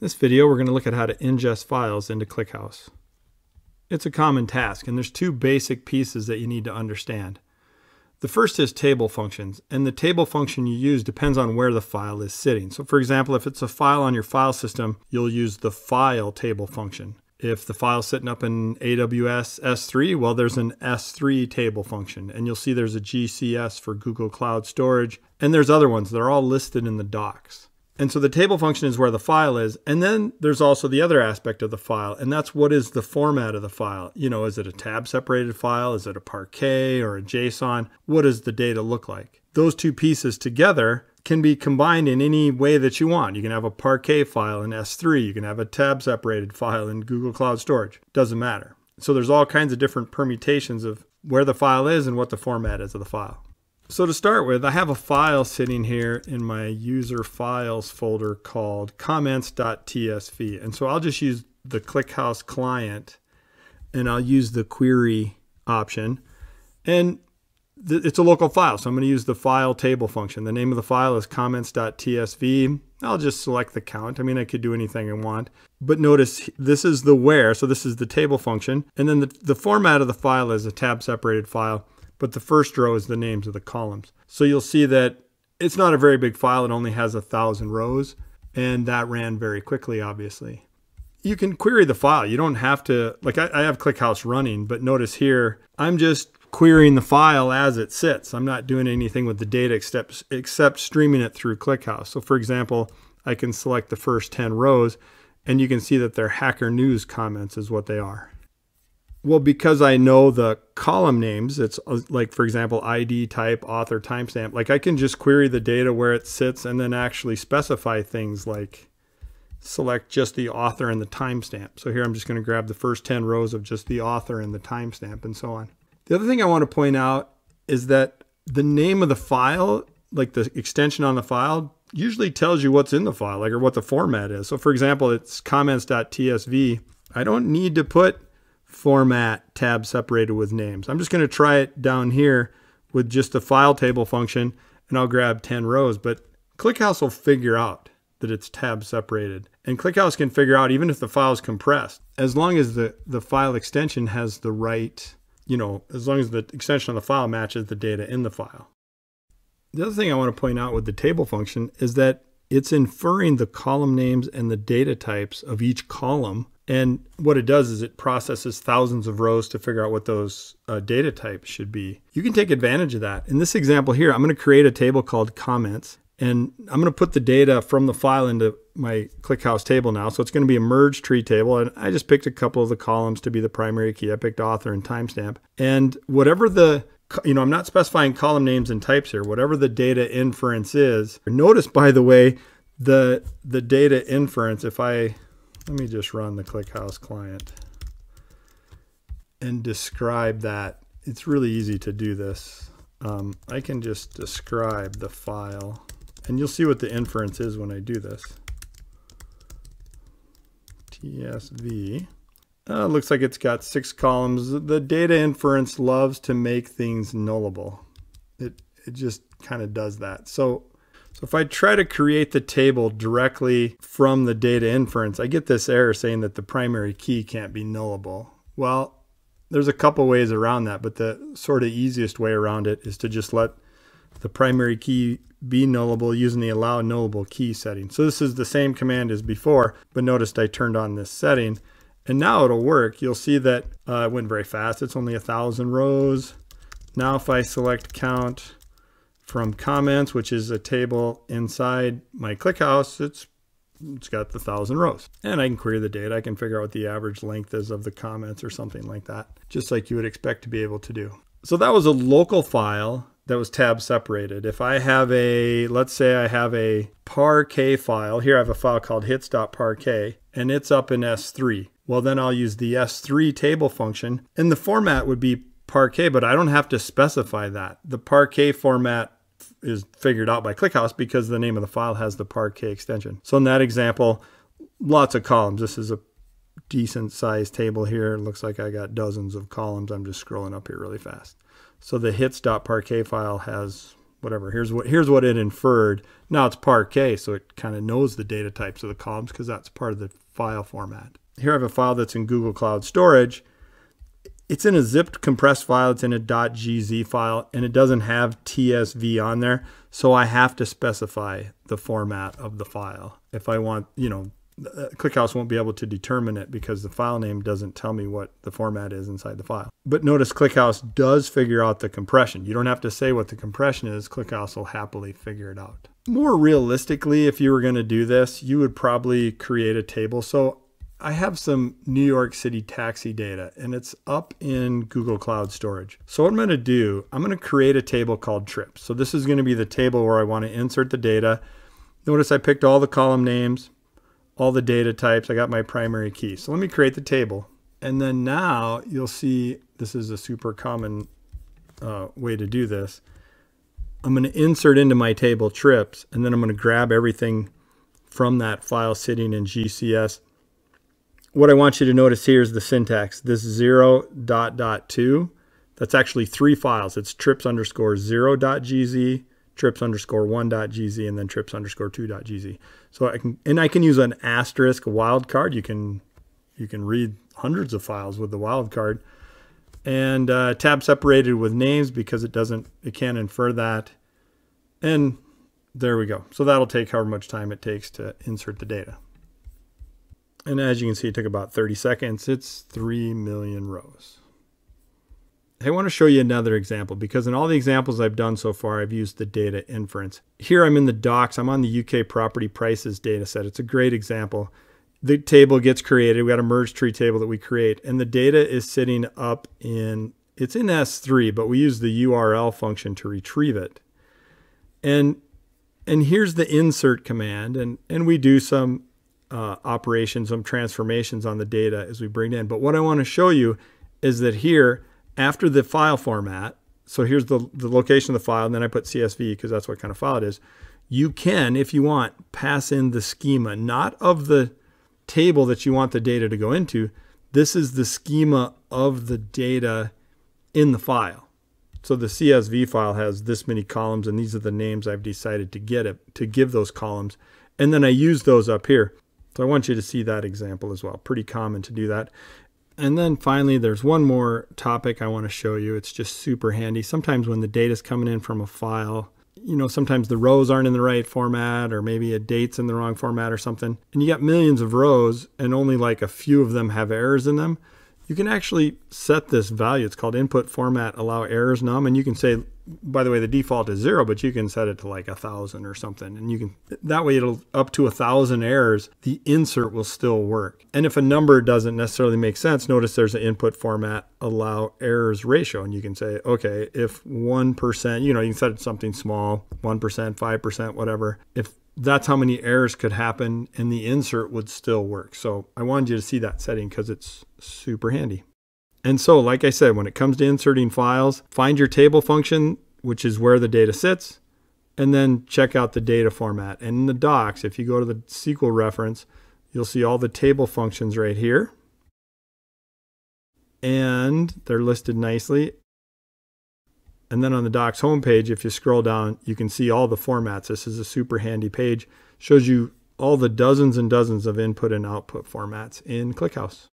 In this video, we're going to look at how to ingest files into ClickHouse. It's a common task, and there's two basic pieces that you need to understand. The first is table functions, and the table function you use depends on where the file is sitting. So for example, if it's a file on your file system, you'll use the file table function. If the file's sitting up in AWS S3, well, there's an S3 table function, and you'll see there's a GCS for Google Cloud Storage, and there's other ones. They're all listed in the docs. And so the table function is where the file is. And then there's also the other aspect of the file, and that's what is the format of the file. You know, is it a tab separated file? Is it a Parquet or a JSON? What does the data look like? Those two pieces together can be combined in any way that you want. You can have a Parquet file in S3. You can have a tab separated file in Google Cloud Storage. Doesn't matter. So there's all kinds of different permutations of where the file is and what the format is of the file. So to start with, I have a file sitting here in my user files folder called comments.tsv. And so I'll just use the ClickHouse client and I'll use the query option. And it's a local file, so I'm going to use the file table function. The name of the file is comments.tsv. I'll just select the count. I mean, I could do anything I want. But notice this is the where, so this is the table function. And then the, the format of the file is a tab separated file but the first row is the names of the columns. So you'll see that it's not a very big file. It only has a thousand rows and that ran very quickly, obviously. You can query the file. You don't have to, like I, I have ClickHouse running, but notice here, I'm just querying the file as it sits. I'm not doing anything with the data except, except streaming it through ClickHouse. So for example, I can select the first 10 rows and you can see that they're Hacker News comments is what they are. Well, because I know the column names, it's uh, like, for example, ID type, author, timestamp. Like I can just query the data where it sits and then actually specify things like select just the author and the timestamp. So here I'm just going to grab the first 10 rows of just the author and the timestamp and so on. The other thing I want to point out is that the name of the file, like the extension on the file, usually tells you what's in the file, like or what the format is. So for example, it's comments.tsv. I don't need to put format tab separated with names. I'm just going to try it down here with just the file table function and I'll grab 10 rows, but ClickHouse will figure out that it's tab separated. And ClickHouse can figure out even if the file is compressed, as long as the, the file extension has the right, you know, as long as the extension on the file matches the data in the file. The other thing I want to point out with the table function is that it's inferring the column names and the data types of each column and what it does is it processes thousands of rows to figure out what those uh, data types should be. You can take advantage of that. In this example here, I'm going to create a table called comments. And I'm going to put the data from the file into my ClickHouse table now. So it's going to be a merge tree table. And I just picked a couple of the columns to be the primary key. I picked author and timestamp. And whatever the you know, I'm not specifying column names and types here. Whatever the data inference is. Notice, by the way, the the data inference, if I let me just run the ClickHouse client and describe that. It's really easy to do this. Um, I can just describe the file and you'll see what the inference is when I do this. TSV. Uh, looks like it's got six columns. The data inference loves to make things nullable. It, it just kind of does that. So so if I try to create the table directly from the data inference, I get this error saying that the primary key can't be nullable. Well, there's a couple ways around that, but the sort of easiest way around it is to just let the primary key be nullable using the allow nullable key setting. So this is the same command as before, but notice I turned on this setting and now it'll work. You'll see that uh, it went very fast. It's only a thousand rows. Now if I select count, from comments, which is a table inside my ClickHouse, it's it's got the thousand rows. And I can query the data. I can figure out what the average length is of the comments or something like that, just like you would expect to be able to do. So that was a local file that was tab separated. If I have a, let's say I have a Parquet file, here I have a file called hits.parquet, and it's up in S3. Well, then I'll use the S3 table function, and the format would be Parquet, but I don't have to specify that. The Parquet format is figured out by ClickHouse because the name of the file has the Parquet extension. So in that example, lots of columns. This is a decent sized table here. It looks like I got dozens of columns. I'm just scrolling up here really fast. So the hits.parquet file has whatever. Here's what here's what it inferred. Now it's Parquet, so it kind of knows the data types of the columns because that's part of the file format. Here I have a file that's in Google Cloud Storage. It's in a zipped compressed file. It's in a .gz file, and it doesn't have TSV on there. So I have to specify the format of the file if I want, you know, uh, ClickHouse won't be able to determine it because the file name doesn't tell me what the format is inside the file. But notice ClickHouse does figure out the compression. You don't have to say what the compression is. ClickHouse will happily figure it out. More realistically, if you were going to do this, you would probably create a table. So I have some New York City taxi data and it's up in Google Cloud Storage. So what I'm going to do, I'm going to create a table called trips. So this is going to be the table where I want to insert the data. Notice I picked all the column names all the data types. I got my primary key. So let me create the table. And then now you'll see this is a super common uh, way to do this. I'm going to insert into my table trips, and then I'm going to grab everything from that file sitting in GCS. What I want you to notice here is the syntax. This 0 dot dot 2, that's actually three files. It's trips underscore 0 dot gz, trips underscore one dot gz, and then trips underscore two dot gz. So I can, and I can use an asterisk wildcard. You can, you can read hundreds of files with the wildcard and uh, tab separated with names because it doesn't, it can't infer that. And there we go. So that'll take however much time it takes to insert the data. And as you can see, it took about 30 seconds. It's 3 million rows. I want to show you another example because in all the examples I've done so far, I've used the data inference. Here I'm in the docs. I'm on the UK property prices data set. It's a great example. The table gets created. We got a merge tree table that we create, and the data is sitting up in, it's in S3, but we use the URL function to retrieve it. And and here's the insert command, and, and we do some uh, operations, some transformations on the data as we bring it in. But what I want to show you is that here, after the file format, so here's the, the location of the file, and then I put CSV because that's what kind of file it is. You can, if you want, pass in the schema, not of the table that you want the data to go into. This is the schema of the data in the file. So the CSV file has this many columns, and these are the names I've decided to get it to give those columns. And then I use those up here. So I want you to see that example as well. Pretty common to do that. And then finally, there's one more topic I want to show you. It's just super handy. Sometimes when the data is coming in from a file, you know, sometimes the rows aren't in the right format or maybe a date's in the wrong format or something. And you got millions of rows and only like a few of them have errors in them. You can actually set this value. It's called input format allow errors num. And you can say, by the way, the default is zero, but you can set it to like a thousand or something. And you can, that way it'll up to a thousand errors, the insert will still work. And if a number doesn't necessarily make sense, notice there's an input format allow errors ratio. And you can say, okay, if 1%, you know, you can set it something small, 1%, 5%, whatever. If that's how many errors could happen and the insert would still work. So I wanted you to see that setting because it's super handy. And so, like I said, when it comes to inserting files, find your table function, which is where the data sits, and then check out the data format. And in the docs, if you go to the SQL reference, you'll see all the table functions right here. And they're listed nicely. And then on the docs homepage, if you scroll down, you can see all the formats. This is a super handy page. Shows you all the dozens and dozens of input and output formats in ClickHouse.